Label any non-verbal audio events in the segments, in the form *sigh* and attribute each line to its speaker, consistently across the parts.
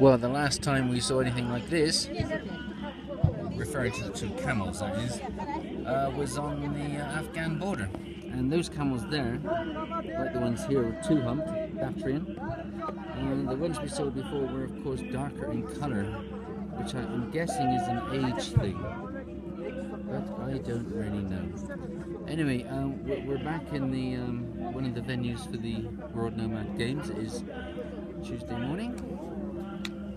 Speaker 1: Well, the last time we saw anything like this, referring to the two camels, that is, uh, was on the Afghan border. And those camels there, like the ones here, were two humped, Bactrian. And the ones we saw before were, of course, darker in colour, which I'm guessing is an age thing. But I don't really know. Anyway, um, we're, we're back in the um, one of the venues for the World Nomad Games. It is Tuesday morning.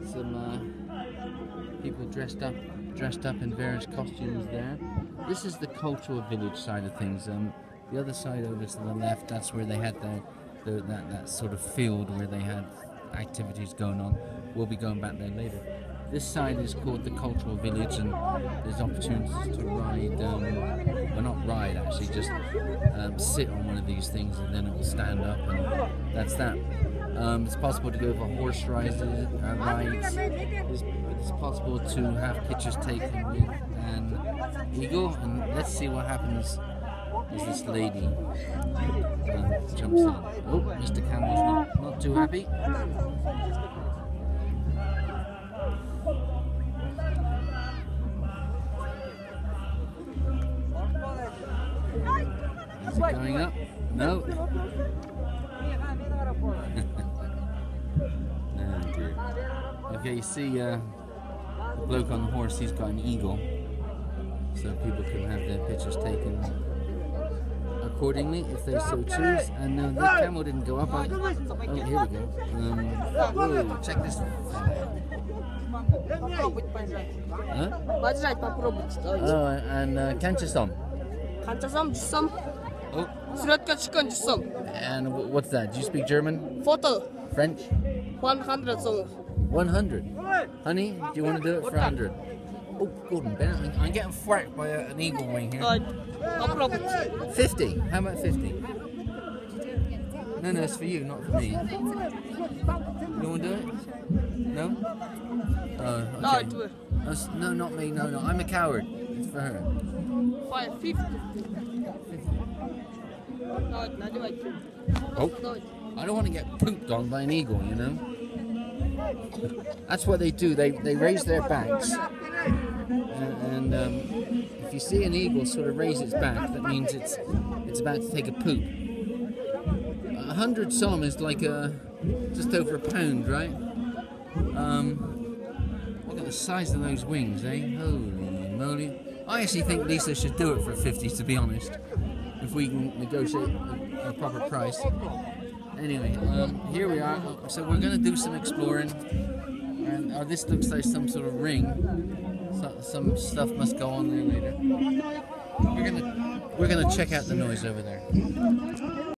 Speaker 1: Some uh, people dressed up, dressed up in various costumes there. This is the cultural village side of things. Um, the other side over to the left, that's where they had the, the that, that sort of field where they had activities going on. We'll be going back there later. This side is called the cultural village, and there's opportunities to ride. Um, well, not ride actually, just um, sit on one of these things, and then it will stand up, and that's that. Um, it's possible to go for horse rides, uh, rides. It's, it's possible to have pictures taken with an eagle, and let's see what happens as this lady um, jumps in. Oh, Mr. Camel's not, not too happy. Is it going up? No. *laughs* Okay, you see uh, the bloke on the horse, he's got an eagle. So people can have their pictures taken accordingly if they so choose. And now the camel didn't go up. I, oh, here we go. Um, whoa, check this Huh? Oh, and uh,
Speaker 2: kancha som.
Speaker 1: Oh. And what's that? Do you speak German? French?
Speaker 2: 100 soms.
Speaker 1: 100. Honey, do you want to do it for 100? Oh, Gordon Bennett, I'm getting fracked by an eagle wing here. 50. How about 50? No, no, it's for you, not for me. You want to do it? No? Oh,
Speaker 2: No, do
Speaker 1: it. No, not me. No, no. I'm a coward. It's for her.
Speaker 2: 550. No, no,
Speaker 1: do
Speaker 2: it. Oh.
Speaker 1: I don't want to get pooped on by an eagle, you know? That's what they do. They, they raise their backs. And, and um, if you see an eagle sort of raise its back, that means it's it's about to take a poop. A hundred som is like a just over a pound, right? Um, look at the size of those wings, eh? Holy moly! I actually think Lisa should do it for fifty, to be honest. If we can negotiate a, a proper price. Anyway, um, here we are. So we're going to do some exploring. And oh, this looks like some sort of ring. So, some stuff must go on there later. We're gonna we're gonna check out the noise over there.